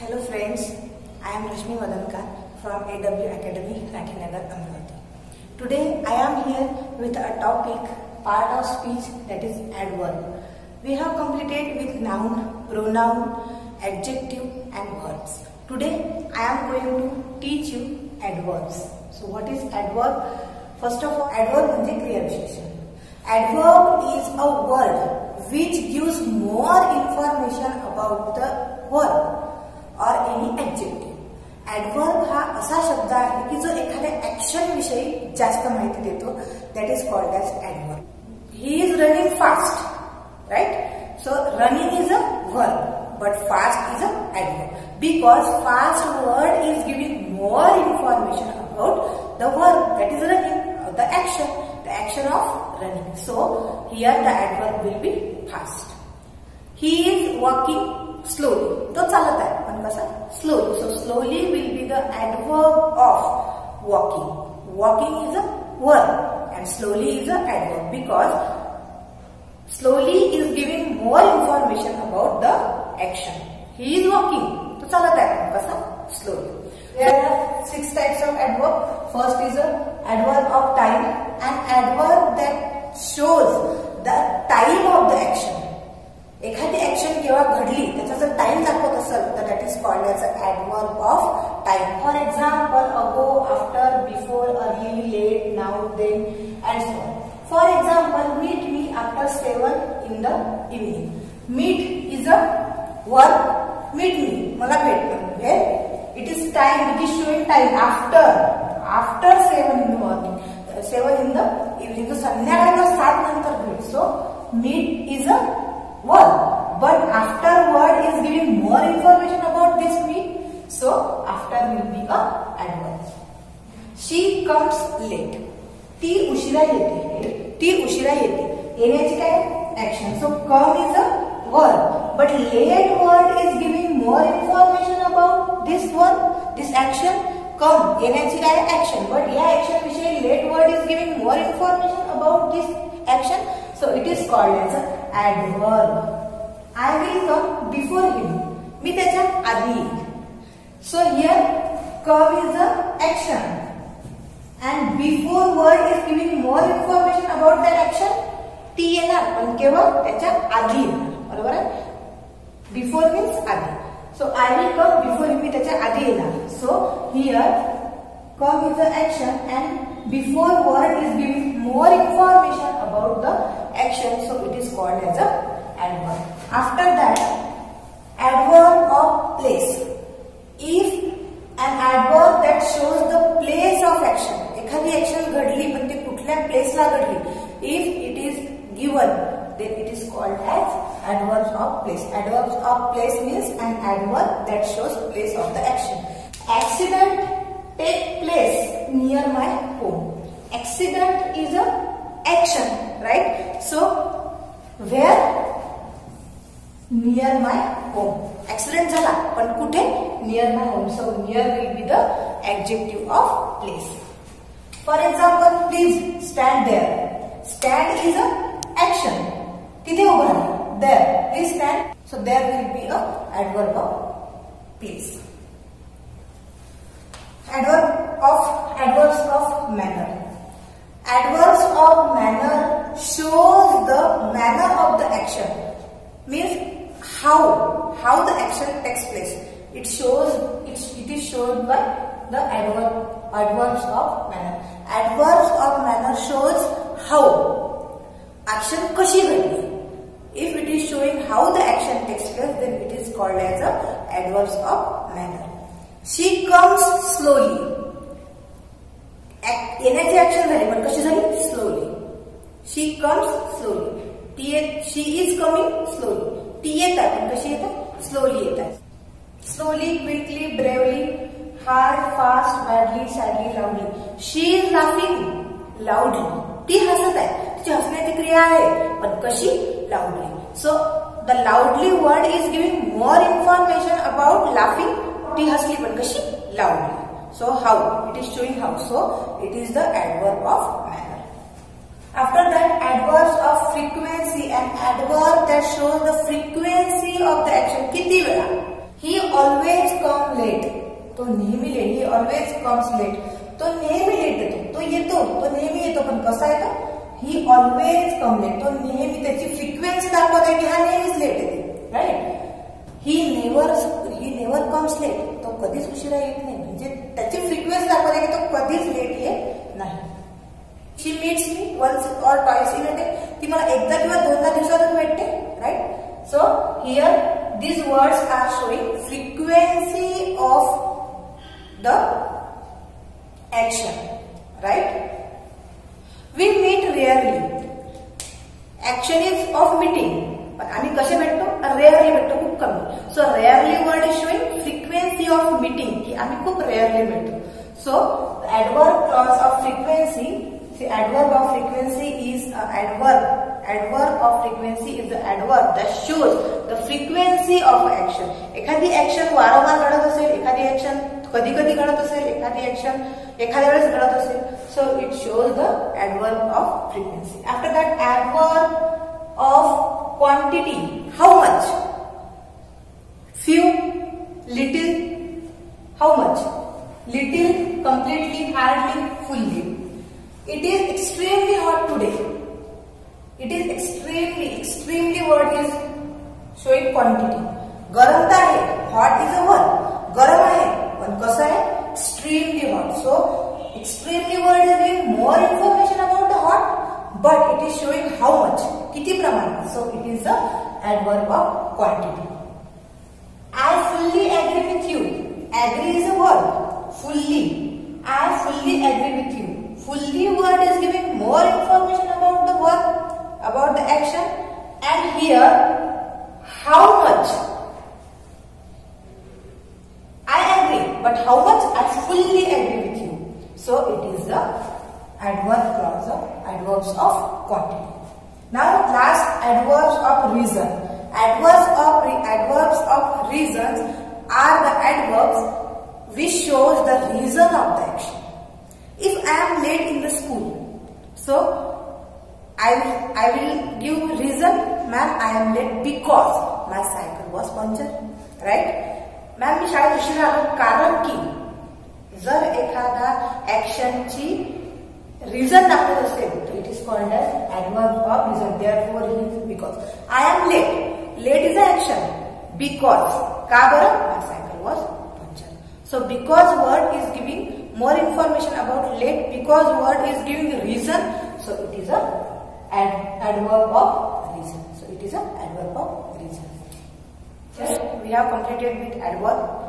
Hello friends, I am Rashmi Vadankar from AW Academy, Rakinagar, Amravati. Today I am here with a topic, part of speech that is adverb. We have completed with noun, pronoun, adjective and verbs. Today I am going to teach you adverbs. So what is adverb? First of all, adverb means a Adverb is a word which gives more information about the verb. Or any adjective adverb हा शब्द है कि जो एखाद action विषय जाती देते. That is called as adverb he is running fast right so running is a verb but fast is a because fast word is giving more information about the verb that is running the action the action of running so here the adverb will be fast he is walking slowly तो चालत आहे पण कसा slowly so slowly will be the adverb of walking walking is a verb and slowly is a adverb because slowly is giving more information about the action he is walking तो चालत आहे पण कसा slowly There are six types of adverb. First is a adverb of time, an adverb that shows the time of the action. एखादी action केव्हा घडली त्याचा जर टाइम दाखवत असेल तर that is called as a adverb of time for example ago after before early late now then and so for example meet me after seven in the evening meet is a work meet me मला भेटलं. It is time it is showing time after after seven in the morning seven in the evening संध्याकाळी सात नंतर भेट. So meet is a word but afterward is giving more information about this me so after will be a adverb she comes late ती उशिरा येते ती उशिरा येते येण्याची काय action so come is a word but let word is giving more information about this word this action कम येण्याची काय ऍक्शन बट या ऍक्शन विषयी late word is giving more information about this action So it is called as an adverb. I will come before him. मी त्याच्या आधी येईल. So here come is the action. And before word is giving more information about that action. ती येणार पण केवळ त्याच्या आधी येणार बरोबर आहे बिफोर मीन्स आधी सो I will come before me त्याच्या आधी येणार so here come is the action and before word is giving more information about the action so it is called as a adverb after that adverb of place if an adverb that shows the place of action एखादी action घडली पण ती कुठल्या प्लेसला घडली if it is given then it is called as adverbs of place adverbs of place means an adverb that shows place of the action accident take place near my home. Accident is a action, right? So, where? Near my home. Accident झाला पण कुठे? Near my home. So, near will be the adjective of place. For example, please stand there. Stand is a action. तिथे राहा. There. Please stand. So, there will be a adverb of place. adverb of adverbs of manner adverbs of manner shows the manner of the action means how how the action takes place it shows it, it is shown by the adverb adverbs of manner adverbs of manner shows how action kashi घडली if it is showing how the action takes place then it is called as a adverbs of manner She comes slowly येण्याची action झाली पण कशी झाली slowly she comes slowly ती she is coming slowly ती येत पण कशी येत स्लोली येत slowly quickly bravely hard fast badly sadly loudly she is laughing loudly ती हसत आहे तिची हसण्याची क्रिया आहे पण कशी loudly so the loudly word is giving more information about laughing ती हसली पण कशी? लावली so how it is showing how so it is the adverb of manner after that adverb of frequency and adverb that show the frequency of the action किती वेळा? He always come late तो नेहमी late he always comes late तो नेहमी late येतो. तो येतो. तो नेहमी येतो. पण कसा येतो? ही ऑलवेज कम लेट तो नेहमी त्याची फ्रिक्वेन्सी दाखवते की हा नेहमीच लेट येते. Right he never he never comes late तो कधीच उशिरा येत नाही. म्हणजे त्याची फ्रिक्वेन्सी दाखवत की तो कधीच लेट येत नाही. She meets me once or twice in a day ती मला एकदा किंवा दोनदा दिवसातून भेटते. Right so here these words are showing frequency of the action. Right? We meet rarely. Action is of meeting. कसे भेटतो? रेअरली भेटतो खूप कमी. So rarely word is showing frequency of meeting खूप रेअरली भेटतो. सो ऍडवर्ब क्लॉज ऑफ़ फ्रिक्वेन्सी of frequency is uh, adverb adverb of frequency is the adverb that shows the frequency of action. एखादी action वारंवार घडत एखादी action कधी कधी घडत एखादी ऍक्शन एखाद्या वेळेस घडत so it shows the adverb of frequency after that adverb of quantity how much few little how much little completely hardly fully It is extremely hot today. It is extremely, extremely word is showing quantity. गरम तर आहे hot is a word गरम आहे पण कसं आहे extremely hot so extremely word is giving more information about the hot but it is showing how much किती प्रमाणात सो it is the adverb of quantity I fully agri with you agri is a word fully I fully agri with you fully word is giving more information about the work, about the action and here how much I agree but how much I fully agree with you. So it is the adverb clause of adverbs of quantity. Now last adverbs of reason. Adverbs of adverbs of reasons are the adverbs which shows the reason of the action. if I am late in the school. So, I, will, I will give reason, ma'am, I am late because my cycle was punctured. Right? Ma'am मी शाळेत उशिरा आलो कारण की जर एखादा ऍक्शनची reason after the same. It is called as adverb of reason. Therefore, reason because I am late. Late is an action because Kabara, my cycle was punctured. So because word is giving more information about late because word is giving reason. So it is a ad adverb of reason. So it is a adverb of reason. Yes, we have completed with adverb.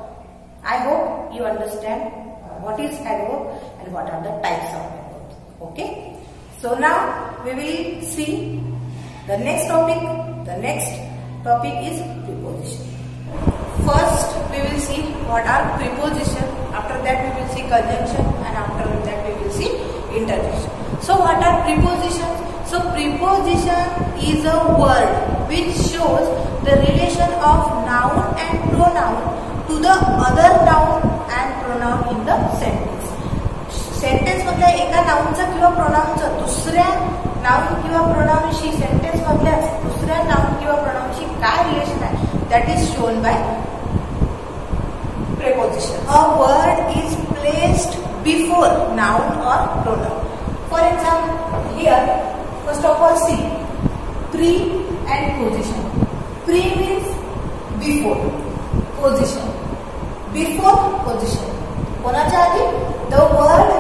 I hope you understand what is adverb and what are the types of it okay? So now we will see the next topic. The next topic is preposition. First we will see what are preposition. After that we will see conjunction. And after that we will see interjection. So what are prepositions? So preposition is a word which shows the relation of noun and pronoun to the other noun and pronoun in the sentence sentence मधल्या एका नाऊनचा किंवा प्रोनाऊनचा दुसऱ्या noun किंवा प्रोनाऊनशी sentence मधल्या दुसऱ्या noun किंवा प्रोनाऊनशी काय relation आहे? That is shown by preposition a word is placed before noun or pronoun for example here first of all see pre and position pre means before position before position कोणाच्या आधी? The word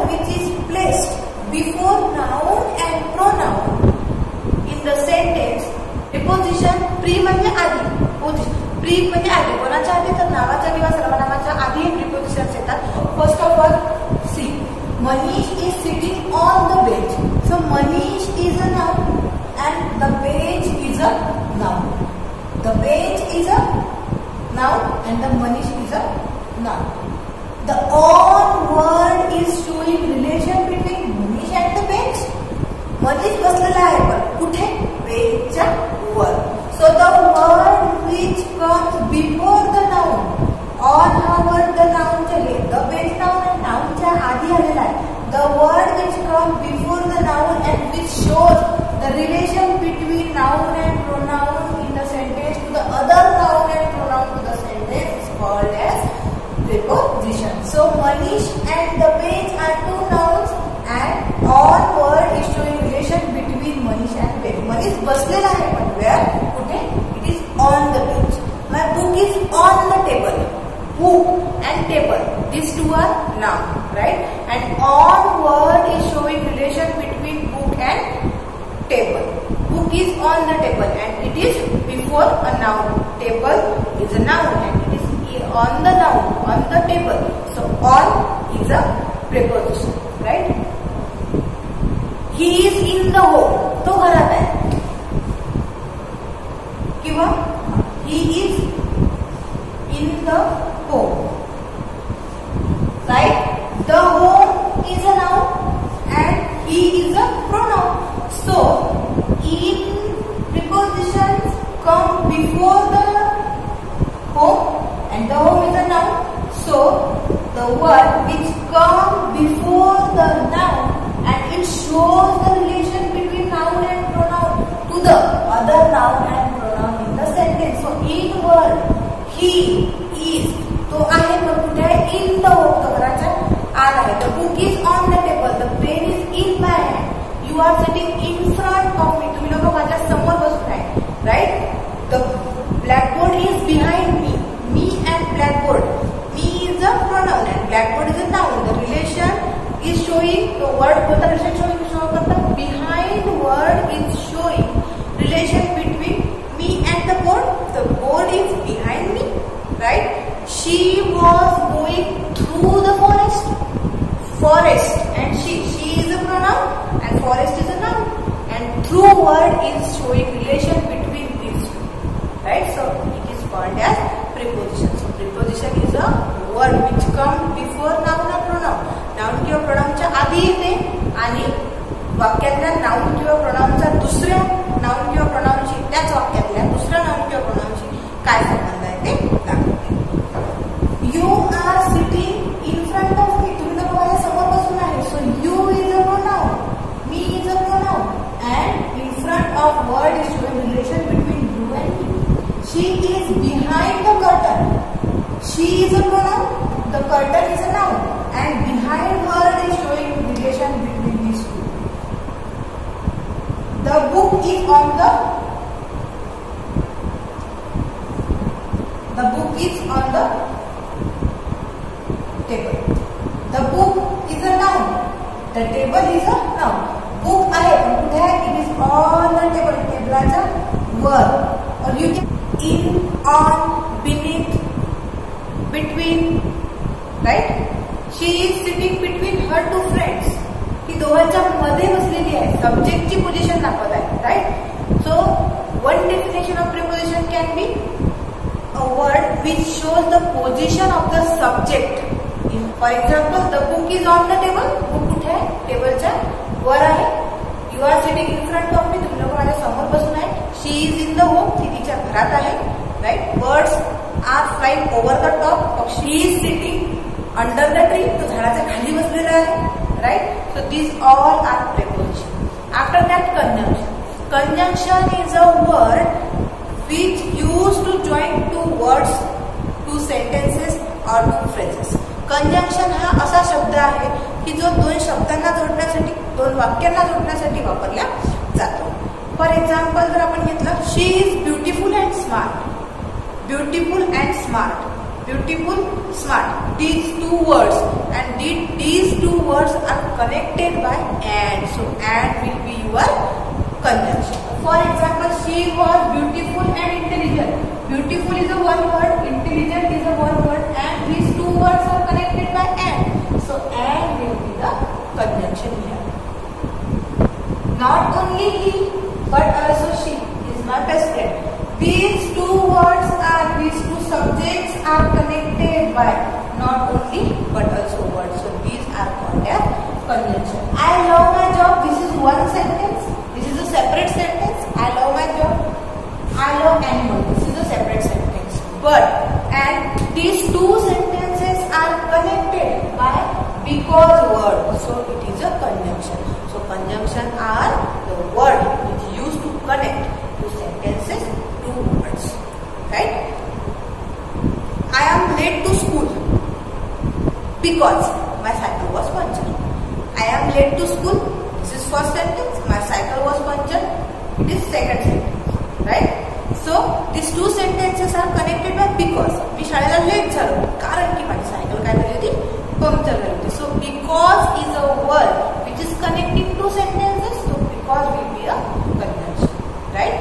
placed before noun and pronoun in the sentence preposition pre म्हणजे आधी position pre म्हणजे आधी कोणाच्या आधी तर नावाच्या किंवा सर्वनामाच्या आधी हे प्रिपोजिशन्स येतात first of all C Manish is sitting on the bench so Manish is a noun and the bench is a noun the bench is a noun and the Manish is a noun मनीस बसलेला आहे, पण कुठे? वेच्या वर. So the word which comes before the noun on our the noun noun आहे the ways and noun नाऊनच्या आधी आलेला आहे. The word which come before the noun and which shows the relation between noun and pronoun in the sentence to the other noun and pronoun to the sentence is called as preposition so Manish and the page are noun. Table is a noun and it is on the noun, on the table. So on is a preposition, right? He is in the home. तो घरात आहे किंवा he is So, the word which comes before the noun and it shows the relation between noun and pronoun to the other noun and pronoun in the sentence. So, in word he the word Uttarakshara showing show karta behind word is showing relation between me and the board. The board is behind me right? She was going through the forest. Forest. And she she is a pronoun and forest is a noun. And through word is showing relation between these two right? So it is called as preposition. So preposition is a word which comes before noun or pronoun. Noun किंवा pronounच्या आधी येते आणि वाक्यातल्या noun किंवा प्रोनाउनचा दुसऱ्या noun किंवा प्रोनाउनची त्याच दुसऱ्या noun किंवा प्रोनाउनची काय संबंध आहे ते दाखवते. You are sitting in front of me तुम्ही लोक माझ्या समोर बसून so you is a pronoun me is a pronoun and in front of word is showing relation between you and me she is behind the curtain she is a pronoun is on the the book is on the table. The book is a noun. The table is a noun. Book आहे कुठे आहे it is on the table टेबलाच्या वर or you can in on beneath between right she is sitting between her two friends दोघांच्या मध्ये बसलेली आहे. सब्जेक्टची position दाखवत आहे so one definition of preposition can be a which shows the position of the subject for example the book is on the table book कुठे आहे? टेबलच्या वर आहे. You are sitting in front of me तुम्ही लोक समोर बसून आहे. She is in the home ती तिच्या घरात आहे. Right birds are flying over the top पक्षी is sitting under the tree तो खाली बसलेला आहे. Right? So these all are preposition. After that conjunction. Conjunction is a word which used to join two words, two sentences or two phrases. Conjunction हा असा शब्द आहे की जो दोन शब्दांना जोडण्यासाठी दोन वाक्यांना जोडण्यासाठी वापरला जातो फॉर एक्झाम्पल जर आपण घेतलं she is beautiful and smart beautiful and smart beautiful, smart. These two words and these two words are connected by and. So and will be your conjunction. For example, she was beautiful and intelligent. Beautiful is a one word, intelligent is a one word and these two words are connected by and. So and will be the conjunction here. Not only he but also she is my best friend. These two words are, these two subjects are connected by not only but also words. first sentence, my cycle was punctured. This second sentence. Right? So, these two sentences are connected by because. We shall have late chalo. Ki my cycle kai pali puncture kari So, because is a word which is connecting two sentences. So, because will be a conjunction. Right?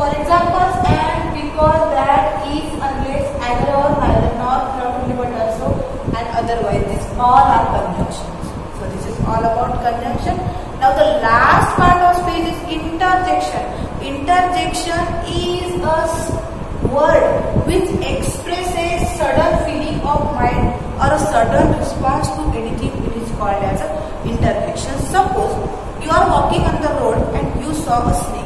For example, and because that is unless either or neither nor not only but also and otherwise. These all are conjunctions. So, this is all about conjunction. Now the last part of speech is interjection. Interjection is a word which expresses sudden feeling of mind or a sudden response to anything it is called as a interjection. Suppose you are walking on the road and you saw a snake.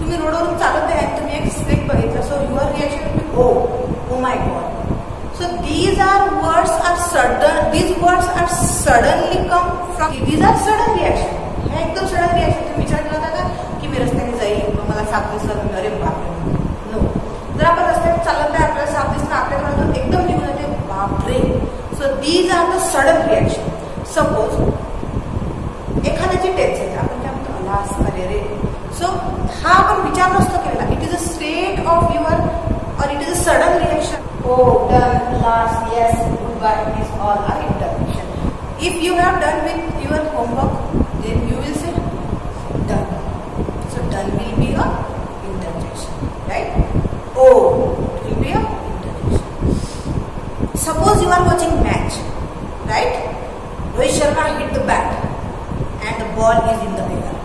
तुम्ही रोडवरून चालत आहे तुम्ही एक snake बघितलं so your reaction O oh my God so these are words are sudden these words are suddenly come from these are sudden reaction हे एकदम sudden reaction विचार केला होता का की मी रस्त्याने जाईल मला साप दिसलं अरे बापरे. नो जर आपण रस्त्यात चालत आहे आपल्याला साप दिसला आपल्या एकदम निघून येते बापरे. So these are the sudden reaction suppose एखाद्याची टेन्स येते आपण काय म्हणतो अलास अरे रे. सो हा आपण विचार नसतो केलेला. It is a state of your or it is a sudden reaction oh done last yes goodbye is all are interjection if you have done with your then you will say done. So done will be a interjection, right? Oh, it will be a interjection. Suppose you are watching match, right? Rohit Sharma hit the bat and the ball is in the air.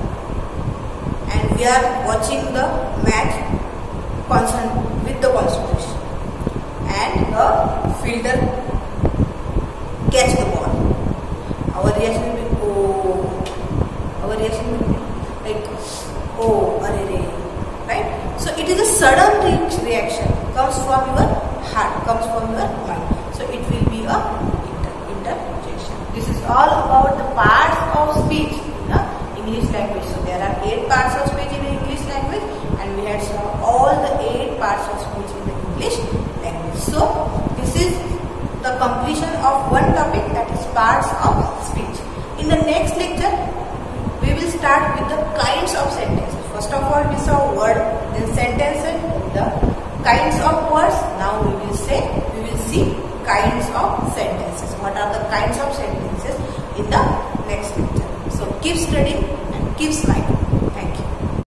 And we are watching the match concent with the concentration. And the fielder catch the ball. Our reaction will our will be like oh right? So it is a sudden re- reaction. Comes from your heart comes from your mind. So it will be a inter interjection. This is all about the parts of speech for this of word. In sentence the kinds of words now we will say we will see kinds of sentences. What are the kinds of sentences? In the next lecture. So keep studying and keep smiling.